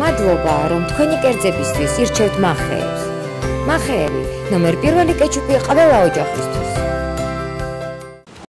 მადლობა, რომ თქვენი კერძებისთვის ირჩევთ მახეებს. მახეები, ნომერ პირველი კეჩუპი ყველა ოჯახისთვის.